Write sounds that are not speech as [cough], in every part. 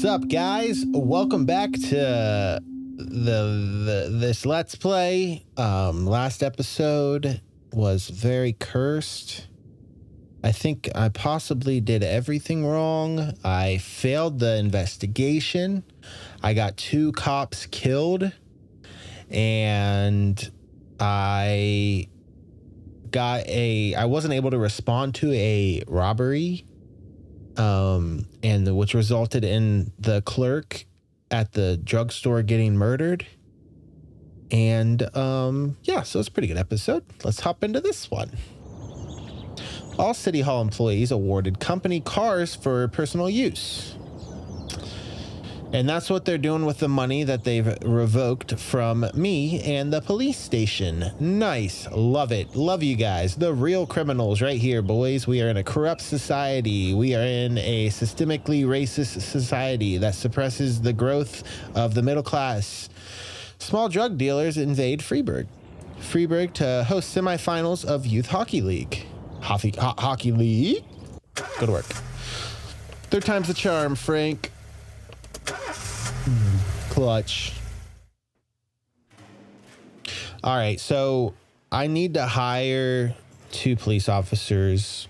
What's up, guys? Welcome back to the, the this let's play. Um, last episode was very cursed. I think I possibly did everything wrong. I failed the investigation. I got two cops killed, and I got a. I wasn't able to respond to a robbery um, and which resulted in the clerk at the drugstore getting murdered. And um, yeah, so it's a pretty good episode. Let's hop into this one. All City Hall employees awarded company cars for personal use. And that's what they're doing with the money that they've revoked from me and the police station. Nice. Love it. Love you guys. The real criminals right here, boys. We are in a corrupt society. We are in a systemically racist society that suppresses the growth of the middle class. Small drug dealers invade Freeburg. Freeburg to host semifinals of Youth Hockey League. Hockey, ho- hockey League? Go to work. Third time's the charm, Frank. Clutch. All right, so I need to hire two police officers,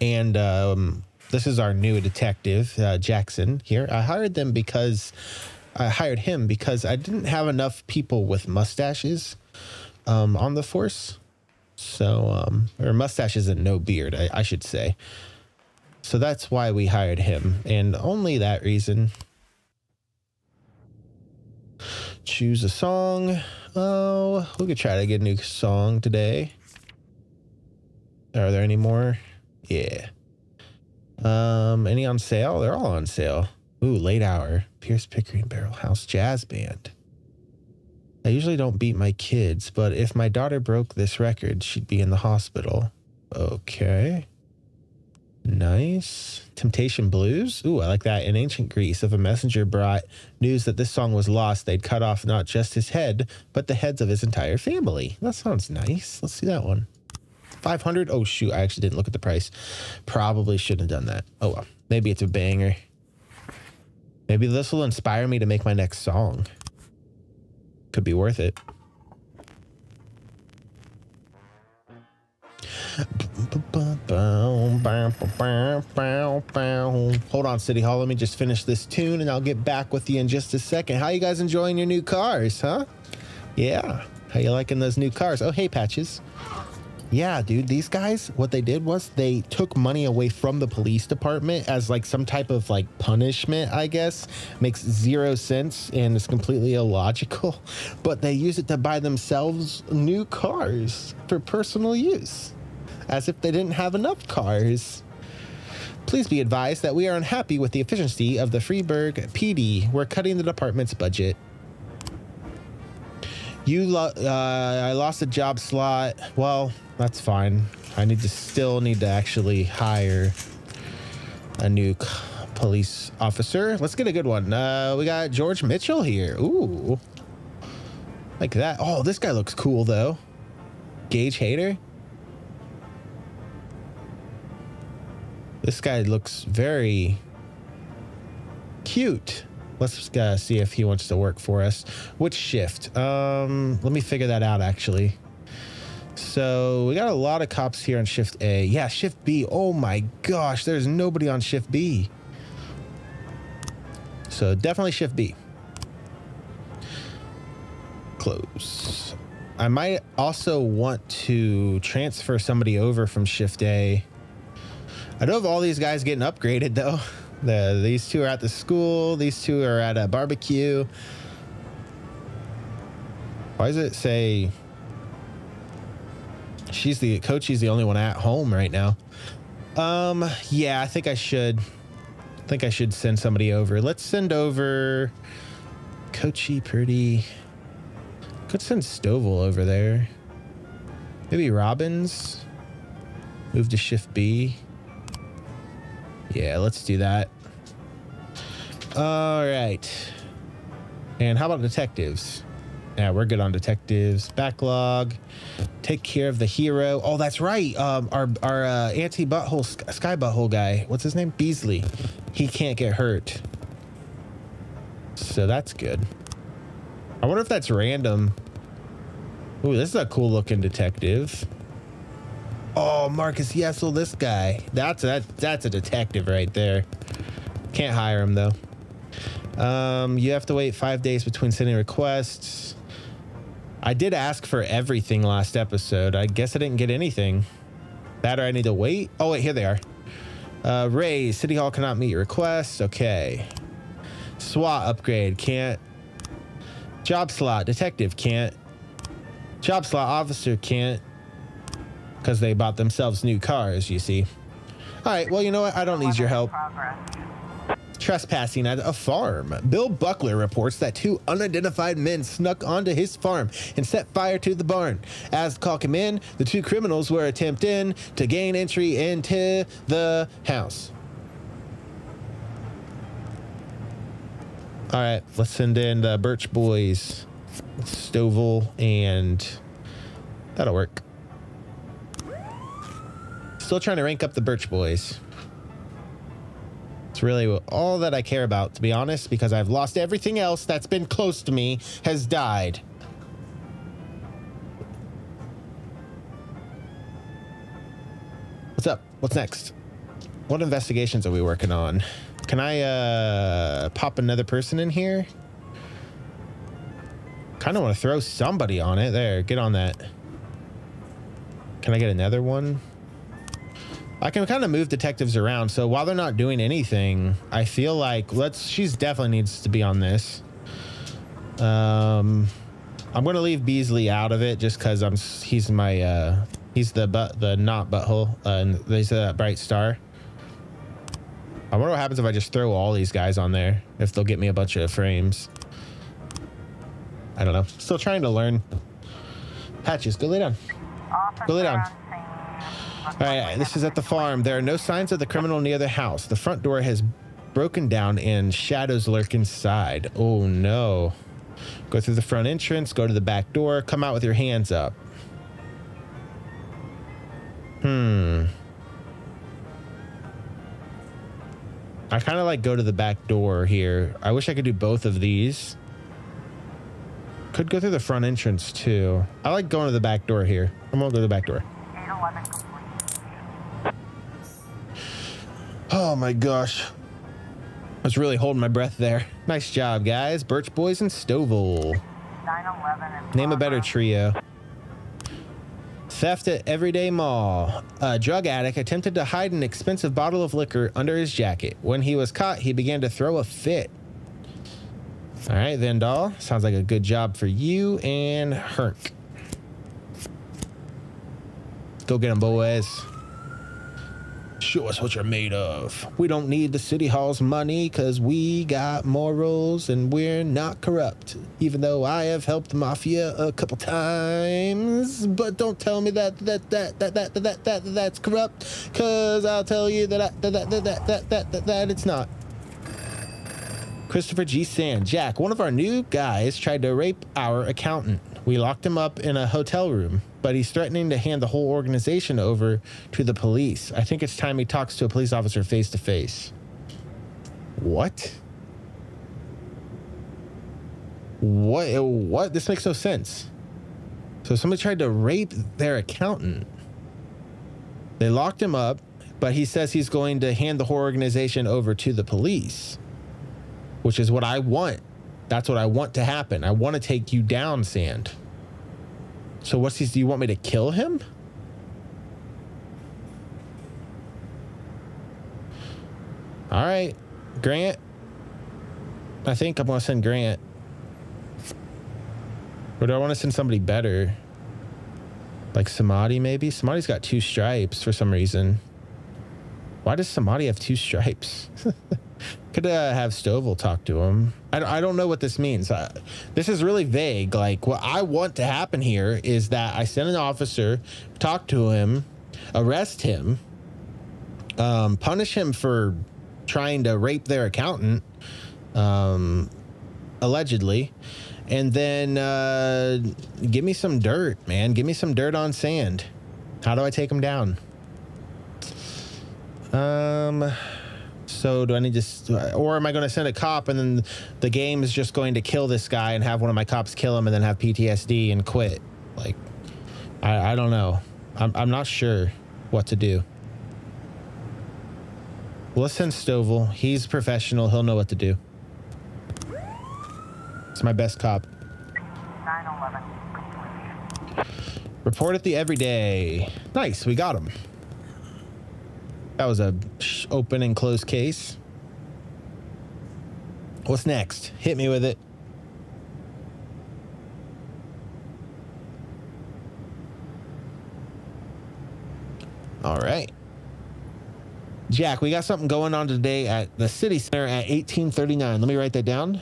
and um, this is our new detective, uh, Jackson. Here, I hired them because I hired him because I didn't have enough people with mustaches um, on the force. So, um, or mustaches and no beard, I, I should say. So that's why we hired him, and only that reason. Choose a song. Oh, we could try to get a new song today. Are there any more? Yeah. Um, any on sale? They're all on sale. Ooh, late hour. Pierce Pickering Barrel House Jazz Band. I usually don't beat my kids, but if my daughter broke this record, she'd be in the hospital. Okay. Nice. Temptation Blues. Ooh, I like that. In ancient Greece, if a messenger brought news that this song was lost, they'd cut off not just his head, but the heads of his entire family. That sounds nice. Let's see that one. 500. Oh, shoot. I actually didn't look at the price. Probably shouldn't have done that. Oh, well. Maybe it's a banger. Maybe this will inspire me to make my next song. Could be worth it. Hold on, City Hall. Let me just finish this tune and I'll get back with you in just a second. How you guys enjoying your new cars, huh? Yeah. How you liking those new cars? Oh, hey, Patches. Yeah, dude, these guys, what they did was they took money away from the police department as like some type of like punishment, I guess. Makes zero sense and is completely illogical, [laughs] but they use it to buy themselves new cars for personal use, as if they didn't have enough cars. Please be advised that we are unhappy with the efficiency of the Freeburg PD. We're cutting the department's budget. You, lo- uh, I lost a job slot. Well, that's fine. I need to still need to actually hire a new police officer. Let's get a good one. Uh, we got George Mitchell here. Ooh, like that. Oh, this guy looks cool though. Gage Hater. This guy looks very cute. Let's uh, see if he wants to work for us. Which shift? Um, let me figure that out actually. So we got a lot of cops here on shift A. Yeah, shift B. Oh my gosh, there's nobody on shift B. So definitely shift B. Close. I might also want to transfer somebody over from shift A. I know of all these guys getting upgraded though. The, these two are at the school. These two are at a barbecue. Why does it say she's the coach? She's the only one at home right now. Um, yeah, I think I should. I think I should send somebody over. Let's send over Coachy Pretty. Could send Stovall over there. Maybe Robbins. Move to shift B. Yeah, let's do that. All right. And how about detectives? Yeah, we're good on detectives. Backlog. Take care of the hero. Oh, that's right. Um, our our uh, anti butthole sky butthole guy. What's his name? Beasley. He can't get hurt. So that's good. I wonder if that's random. Ooh, this is a cool looking detective. Oh, Marcus Yesel, this guy. That's that that's a detective right there. Can't hire him though. Um, you have to wait five days between sending requests. I did ask for everything last episode. I guess I didn't get anything. That or I need to wait? Oh, wait, here they are. Uh, Ray, City Hall cannot meet your request. Okay. SWAT upgrade, can't. Job slot, detective, can't. Job slot, officer, can't. Because they bought themselves new cars, you see. All right, well, you know what? I don't need your help. Trespassing at a farm. Bill Buckler reports that two unidentified men snuck onto his farm and set fire to the barn. As the call came in, the two criminals were attempting to gain entry into the house. All right, let's send in the Birch Boys, Stovall, and that'll work. Still trying to rank up the Birch Boys. It's really all that I care about, to be honest, because I've lost everything else that's been close to me has died. What's up? What's next? What investigations are we working on? Can I uh, pop another person in here? Kind of want to throw somebody on it. There, get on that. Can I get another one? I can kind of move detectives around. So while they're not doing anything, I feel like let's, she's definitely needs to be on this. Um, I'm going to leave Beasley out of it just cause I'm, he's my, uh, he's the, but the not butthole, uh, and he's a bright star. I wonder what happens if I just throw all these guys on there, if they'll get me a bunch of frames. I don't know. Still trying to learn. Patches, go lay down. Go lay down. All right, this is at the farm. There are no signs of the criminal near the house. The front door has broken down and shadows lurk inside. Oh no. Go through the front entrance, go to the back door, come out with your hands up. Hmm. I kind of like go to the back door here. I wish I could do both of these. Could go through the front entrance too. I like going to the back door here. I'm gonna go to the back door. Oh my gosh. I was really holding my breath there. Nice job, guys. Birch Boys and Stovall. Name a better trio. Theft at Everyday Mall. A drug addict attempted to hide an expensive bottle of liquor under his jacket. When he was caught, he began to throw a fit. All right, Vendall. Sounds like a good job for you and Herc. Go get him, boys. Show us what you're made of. We don't need the city hall's money because we got morals and we're not corrupt. Even though I have helped the mafia a couple times, but don't tell me that that that that that that that, that that's corrupt, because I'll tell you that that that that that that that that it's not. Christopher G. Sand, Jack, one of our new guys tried to rape our accountant. We locked him up in a hotel room, but he's threatening to hand the whole organization over to the police. I think it's time he talks to a police officer face to face. What? What? Eh, what? This makes no sense. So somebody tried to rape their accountant. They locked him up, but he says he's going to hand the whole organization over to the police, which is what I want. That's what I want to happen. I want to take you down, Sand. So what's this? Do you want me to kill him? All right, Grant. I think I'm going to send Grant. Or do I want to send somebody better? Like Samadhi, maybe? Samadhi's got two stripes for some reason. Why does Samadhi have two stripes? [laughs] Could uh, have Stovall talk to him. I, I don't know what this means. This is really vague. Like, what I want to happen here is that I send an officer, talk to him, arrest him, um, punish him for trying to rape their accountant, um, allegedly, And then uh, give me some dirt, man. Give me some dirt on sand. How do I take him down? Um, so do I need to, or am I going to send a cop and then the game is just going to kill this guy and have one of my cops kill him and then have PTSD and quit? Like, I, I don't know. I'm, I'm not sure what to do. Well, let's send Stovall. He's professional. He'll know what to do. It's my best cop. 911. Report at the everyday. Nice, we got him. That was a open and close case. What's next? Hit me with it. All right. Jack, we got something going on today at the city center at 1839. Let me write that down.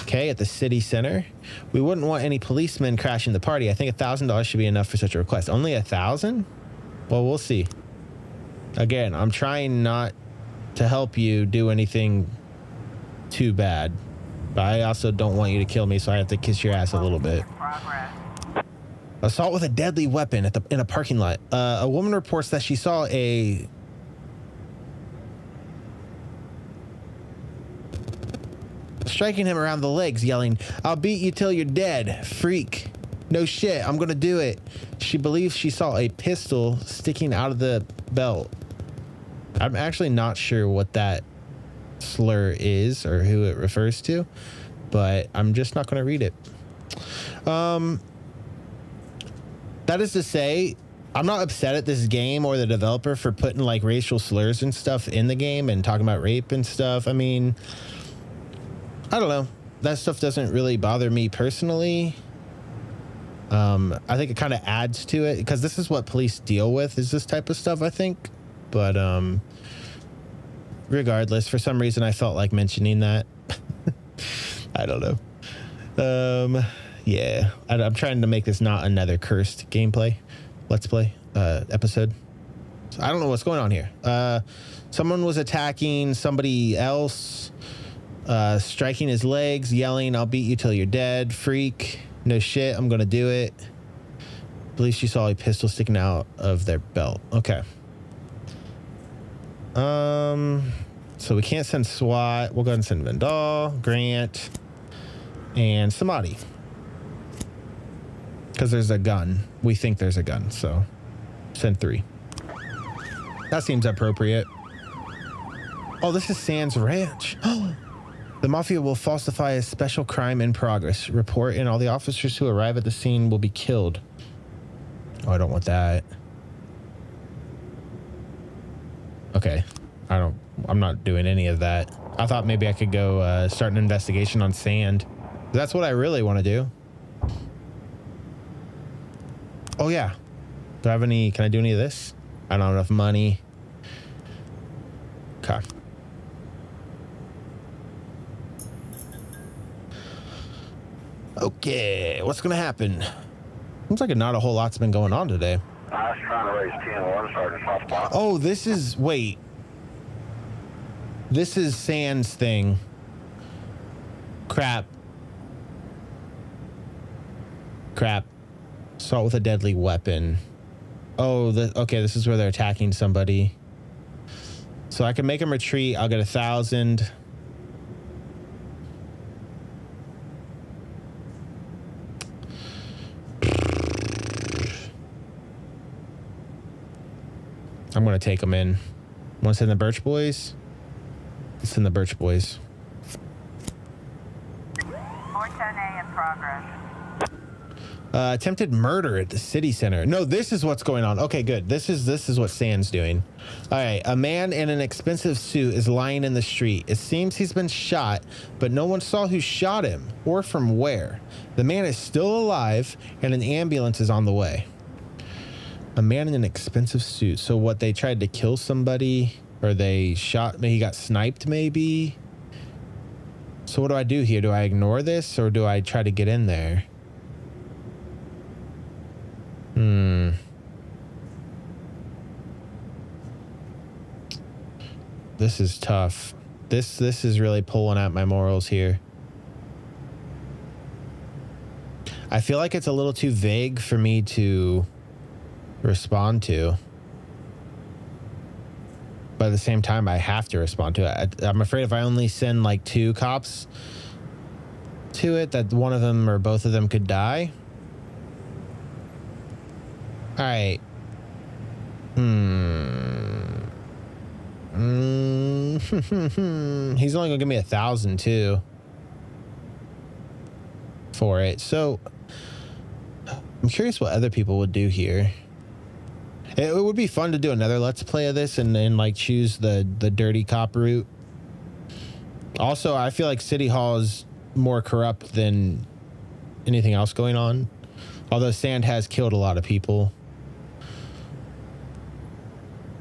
Okay, at the city center. We wouldn't want any policemen crashing the party. I think a $1,000 should be enough for such a request. Only a 1000 Well, we'll see. Again, I'm trying not to help you do anything too bad. But I also don't want you to kill me, so I have to kiss your ass a little bit. Assault with a deadly weapon at the in a parking lot. Uh, a woman reports that she saw a striking him around the legs, yelling, "I'll beat you till you're dead, freak." No shit, I'm gonna do it. She believes she saw a pistol sticking out of the belt. I'm actually not sure what that slur is or who it refers to, but I'm just not gonna read it. Um, that is to say, I'm not upset at this game or the developer for putting like racial slurs and stuff in the game and talking about rape and stuff. I mean, I don't know. That stuff doesn't really bother me personally. Um, I think it kind of adds to it because this is what police deal with is this type of stuff, I think. But um, regardless, for some reason, I felt like mentioning that. [laughs] I don't know. Um, yeah, I, am trying to make this not another cursed gameplay, let's play uh, episode. So I don't know what's going on here. Uh, someone was attacking somebody else, uh, striking his legs, yelling, "I'll beat you till you're dead, freak." No shit, I'm gonna do it. Police you saw a pistol sticking out of their belt. Okay. Um, so we can't send SWAT. We'll go ahead and send Vandal, Grant, and Samadhi because there's a gun. We think there's a gun, so send three. That seems appropriate. Oh, this is Sands Ranch. [gasps] the Mafia will falsify a special crime in progress. Report and all the officers who arrive at the scene will be killed. Oh, I don't want that. Okay. I don't, I'm not doing any of that. I thought maybe I could go uh, start an investigation on sand. That's what I really want to do. Oh, yeah. Do I have any? Can I do any of this? I don't have enough money. Okay. Okay, what's gonna happen? Seems like not a whole lot's been going on today. I was trying to raise TN1 Sergeant Oh, this is wait. This is Sand's thing. Crap. Crap. Assault with a deadly weapon. Oh, the, okay, this is where they're attacking somebody. So I can make them retreat. I'll get a thousand. Going to take them in. Want to send the Birch Boys? Let's send the Birch Boys. Uh, attempted murder at the city center. No, this is what's going on. Okay, good. This is this is what Sand's doing. All right, a man in an expensive suit is lying in the street. It seems he's been shot, but no one saw who shot him or from where. The man is still alive, and an ambulance is on the way. A man in an expensive suit. So what? They tried to kill somebody, or they shot? Maybe he got sniped. Maybe. So what do I do here? Do I ignore this, or do I try to get in there? Hmm. This is tough. This this is really pulling at my morals here. I feel like it's a little too vague for me to respond to. But at the same time, I have to respond to it. I, I'm afraid if I only send like two cops to it, that one of them or both of them could die. All right. Hmm. Mm, [laughs] he's only gonna give me a thousand too for it. So I'm curious what other people would do here. It, would be fun to do another let's play of this and then like choose the the dirty cop route. Also, I feel like City Hall is more corrupt than anything else going on. Although Sand has killed a lot of people.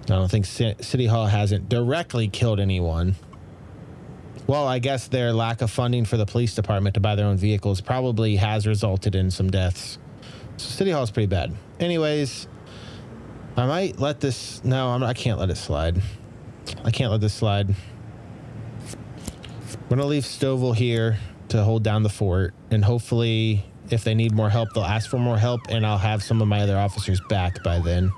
I don't think City Hall hasn't directly killed anyone. Well, I guess their lack of funding for the police department to buy their own vehicles probably has resulted in some deaths. So City Hall is pretty bad. Anyways, I might let this. No, I'm, I can't let it slide. I can't let this slide. I'm gonna leave Stovall here to hold down the fort, and hopefully, if they need more help, they'll ask for more help, and I'll have some of my other officers back by then.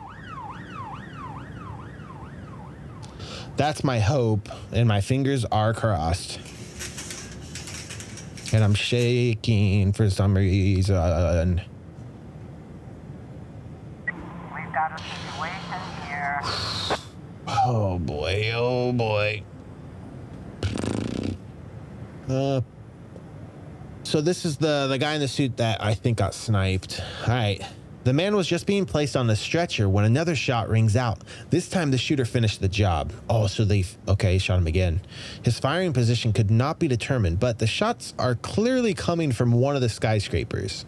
That's my hope, and my fingers are crossed. And I'm shaking for some reason. We've got a situation here. Oh boy, oh boy. Uh, so this is the the guy in the suit that I think got sniped. All right. The man was just being placed on the stretcher when another shot rings out. This time the shooter finished the job. Oh, so they okay, shot him again. His firing position could not be determined, but the shots are clearly coming from one of the skyscrapers.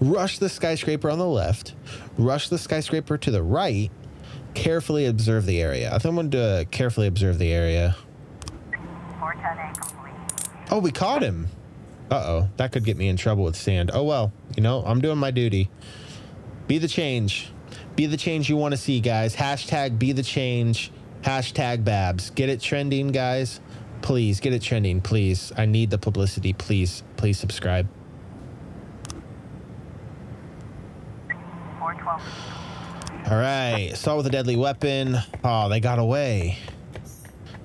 Rush the skyscraper on the left, rush the skyscraper to the right, carefully observe the area. I think I'm going to carefully observe the area. Oh, we caught him. Uh oh, that could get me in trouble with sand. Oh well, you know, I'm doing my duty. Be the change. Be the change you want to see, guys. Hashtag be the change. Hashtag BABz. Get it trending, guys. Please get it trending, please. I need the publicity. Please, please subscribe. All right, assault with a deadly weapon. Oh, they got away.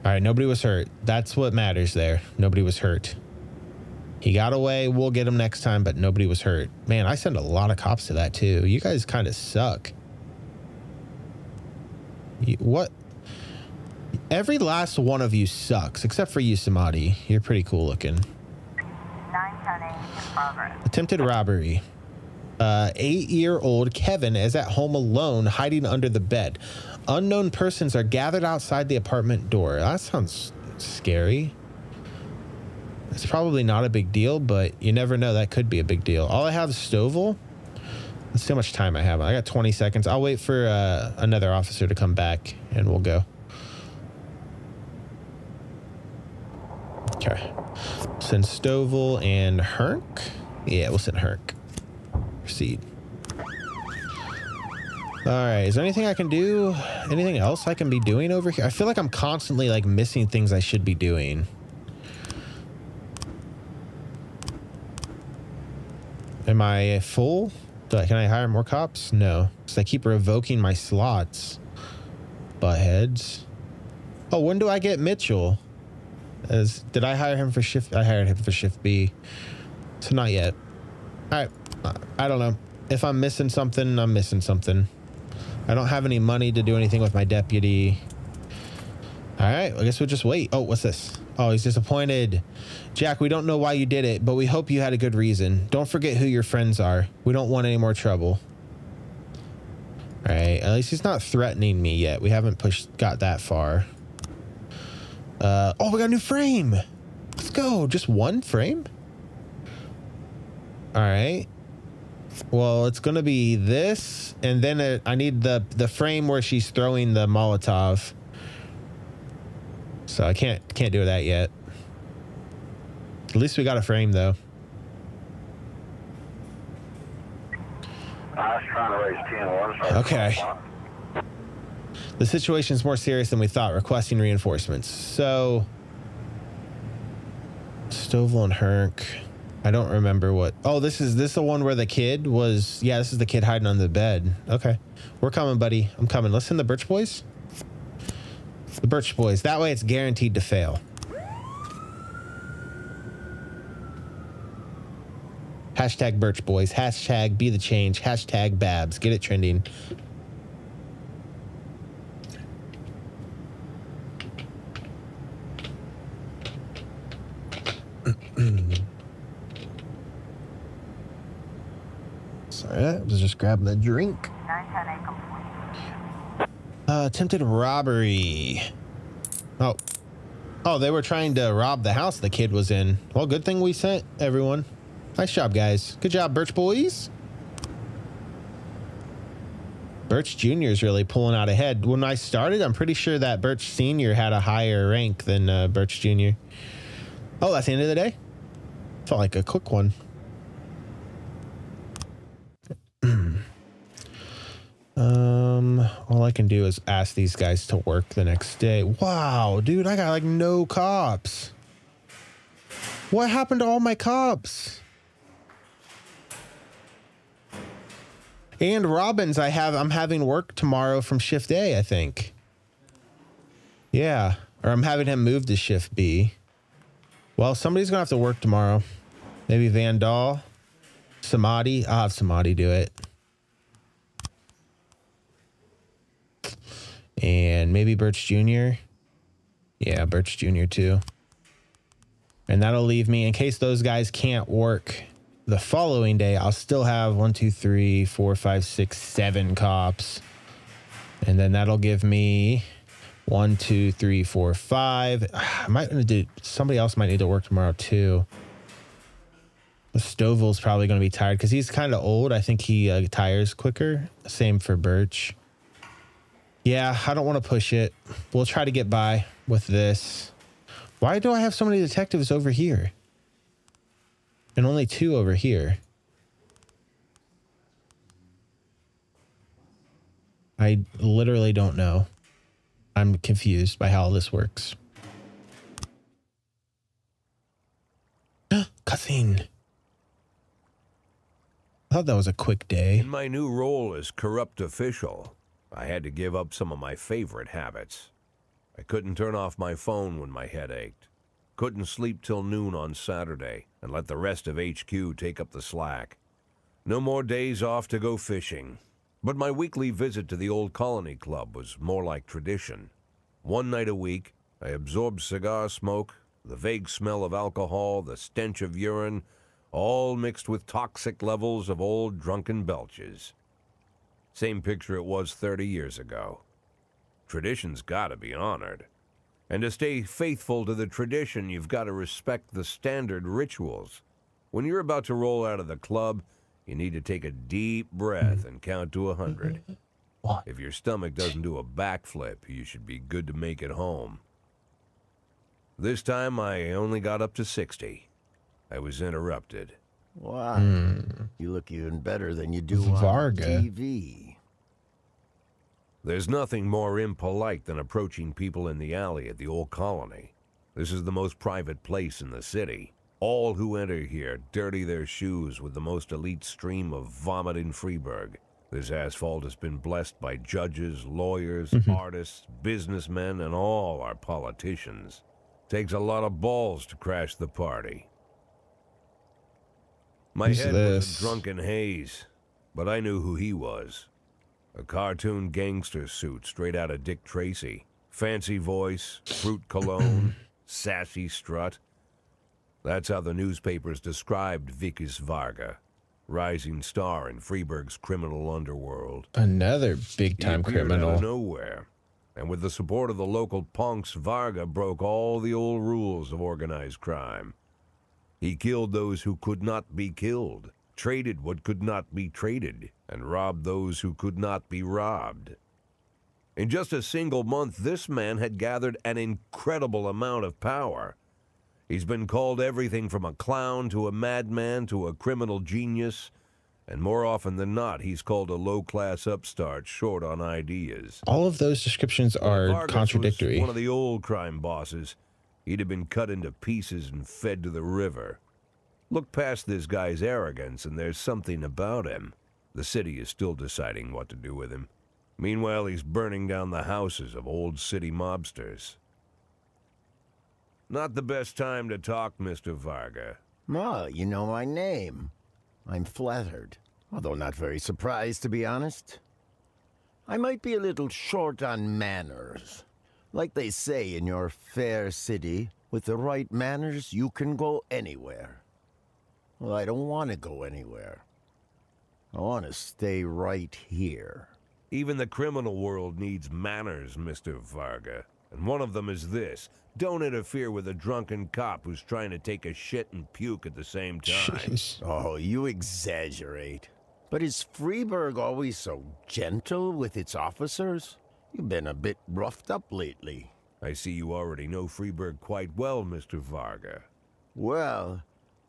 All right, nobody was hurt. That's what matters there. Nobody was hurt. He got away. We'll get him next time, but nobody was hurt. Man, I send a lot of cops to that too. You guys kind of suck. You, what? Every last one of you sucks, except for you, Samadhi. You're pretty cool looking. 910A in progress. Attempted robbery. Uh, eight year old Kevin is at home alone, hiding under the bed. Unknown persons are gathered outside the apartment door. That sounds scary. It's probably not a big deal, but you never know. That could be a big deal. All I have is Stovall. Let's how much time I have. I got 20 seconds. I'll wait for uh, another officer to come back and we'll go. Okay. Send Stovall and Herc. Yeah, we'll send Herc. Proceed. All right. Is there anything I can do? Anything else I can be doing over here? I feel like I'm constantly like missing things I should be doing. Am I full? I, can I hire more cops? No. Because I keep revoking my slots. Buttheads. Oh, when do I get Mitchell? As did I hire him for shift? I hired him for shift B. So not yet. All right. I don't know. If I'm missing something, I'm missing something. I don't have any money to do anything with my deputy. All right. I guess we'll just wait. Oh, what's this? Oh, he's disappointed. Jack, we don't know why you did it, but we hope you had a good reason. Don't forget who your friends are. We don't want any more trouble. All right. At least he's not threatening me yet. We haven't pushed, got that far. Uh, oh, we got a new frame. Let's go. Just one frame? All right. Well, it's going to be this, and then it, I need the, the frame where she's throwing the Molotov. So I can't can't do that yet. At least we got a frame though. I was trying to raise 10 1. Sorry. Okay. The situation's more serious than we thought, requesting reinforcements. So Stovall and Herc. I don't remember what. Oh, this is this the one where the kid was. Yeah, this is the kid hiding on the bed. Okay, we're coming, buddy. I'm coming. Let's send the Birch Boys. The Birch Boys. That way, it's guaranteed to fail. Hashtag Birch Boys. Hashtag Be the Change. Hashtag BABz. Get it trending. Sorry, I was just grabbing a drink. 910A complete. Uh, attempted robbery. Oh. Oh, they were trying to rob the house the kid was in. Well, good thing we sent everyone. Nice job, guys. Good job, Birch Boys. Birch Jr. is really pulling out ahead. When I started, I'm pretty sure that Birch Sr. had a higher rank than uh, Birch Jr. Oh, that's the end of the day? Felt like a quick one. Um, all I can do is ask these guys to work the next day. Wow, dude, I got like no cops. What happened to all my cops? And Robbins, I have I'm having work tomorrow from shift A, I think. Yeah, or I'm having him move to shift B. Well, somebody's gonna have to work tomorrow. Maybe Van Dahl, Samadhi. I'll have Samadhi do it. And maybe Birch Jr. Yeah, Birch Jr. too. And that'll leave me in case those guys can't work the following day. I'll still have one, two, three, four, five, six, seven cops. And then that'll give me one, two, three, four, five. I might need to, do, somebody else might need to work tomorrow too. Stovall's probably going to be tired because he's kind of old. I think he uh, tires quicker. Same for Birch. Yeah, I don't want to push it. We'll try to get by with this. Why do I have so many detectives over here? And only two over here. I literally don't know. I'm confused by how this works. [gasps] Cutscene. I thought that was a quick day. In my new role as corrupt official, I had to give up some of my favorite habits. I couldn't turn off my phone when my head ached. Couldn't sleep till noon on Saturday and let the rest of HQ take up the slack. No more days off to go fishing. But my weekly visit to the old colony club was more like tradition. One night a week, I absorbed cigar smoke, the vague smell of alcohol, the stench of urine, all mixed with toxic levels of old drunken belches. Same picture it was 30 years ago. Tradition's gotta be honored. And to stay faithful to the tradition, you've got to respect the standard rituals. When you're about to roll out of the club, you need to take a deep breath and count to a hundred. One. If your stomach doesn't do a backflip, you should be good to make it home. This time I only got up to 60. I was interrupted. Wow. Hmm. You look even better than you do on Varga. TV. There's nothing more impolite than approaching people in the alley at the old colony. This is the most private place in the city. All who enter here dirty their shoes with the most elite stream of vomit in Freeburg. This asphalt has been blessed by judges, lawyers, mm-hmm. artists, businessmen, and all our politicians. Takes a lot of balls to crash the party. My Who's head was a drunken haze, but I knew who he was. A cartoon gangster suit straight out of Dick Tracy. Fancy voice, fruit cologne, [clears throat] sassy strut. That's how the newspapers described Vickis Varga, rising star in Freeburg's criminal underworld. Another big time appeared Out criminal. of nowhere. And with the support of the local punks, Varga broke all the old rules of organized crime. He killed those who could not be killed, traded what could not be traded, and robbed those who could not be robbed. In just a single month, this man had gathered an incredible amount of power. He's been called everything from a clown to a madman to a criminal genius, and more often than not, he's called a low class upstart short on ideas. All of those descriptions are Vargas contradictory. Was one of the old crime bosses. He'd have been cut into pieces and fed to the river. Look past this guy's arrogance, and there's something about him. The city is still deciding what to do with him. Meanwhile, he's burning down the houses of old city mobsters. Not the best time to talk, Mr. Varga. Ma, you know my name. I'm flattered, although not very surprised, to be honest. I might be a little short on manners. Like they say in your fair city, with the right manners, you can go anywhere. Well, I don't want to go anywhere. I want to stay right here. Even the criminal world needs manners, Mr. Varga. And one of them is this. Don't interfere with a drunken cop who's trying to take a shit and puke at the same time. Jeez. Oh, you exaggerate. But is Freeburg always so gentle with its officers? You've been a bit roughed up lately. I see you already know Freeburg quite well, Mr. Varga. Well,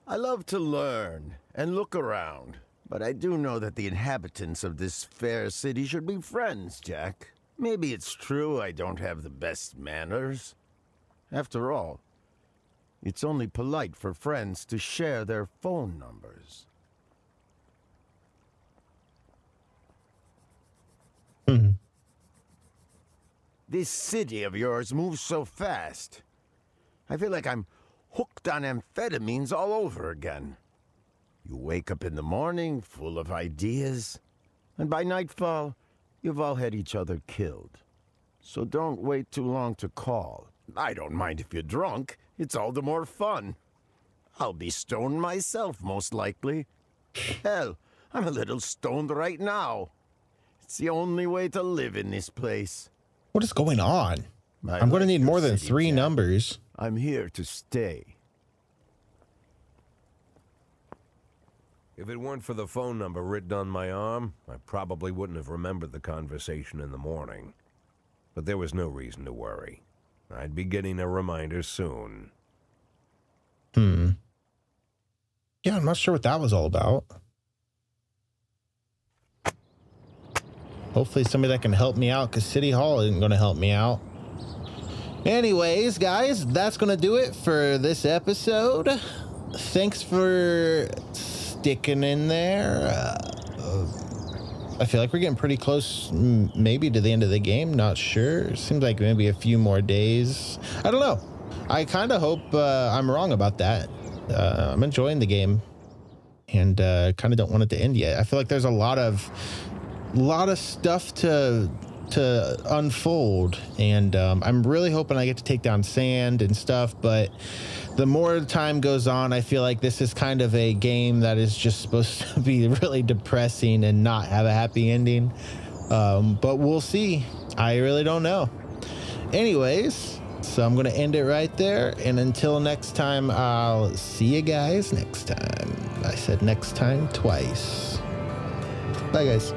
I love to learn and look around, but I do know that the inhabitants of this fair city should be friends, Jack. Maybe it's true I don't have the best manners. After all, it's only polite for friends to share their phone numbers. Mhm. This city of yours moves so fast. I feel like I'm hooked on amphetamines all over again. You wake up in the morning full of ideas, and by nightfall, you've all had each other killed. So don't wait too long to call. I don't mind if you're drunk, it's all the more fun. I'll be stoned myself, most likely. Hell, I'm a little stoned right now. It's the only way to live in this place. What is going on? I'm going to need more than three numbers. I'm here to stay. If it weren't for the phone number written on my arm, I probably wouldn't have remembered the conversation in the morning. But there was no reason to worry. I'd be getting a reminder soon. Hmm. Yeah, I'm not sure what that was all about. Hopefully, somebody that can help me out because City Hall isn't going to help me out. Anyways, guys, that's going to do it for this episode. Thanks for sticking in there. Uh, I feel like we're getting pretty close, maybe to the end of the game. Not sure. Seems like maybe a few more days. I don't know. I kind of hope uh, I'm wrong about that. Uh, I'm enjoying the game, and uh, kind of don't want it to end yet. I feel like there's a lot of, a lot of stuff to to unfold, and um, I'm really hoping I get to take down sand and stuff. But the more time goes on, I feel like this is kind of a game that is just supposed [laughs] to be really depressing and not have a happy ending. Um, but we'll see. I really don't know. Anyways, so I'm going to end it right there. And until next time, I'll see you guys next time. I said next time twice. Bye, guys.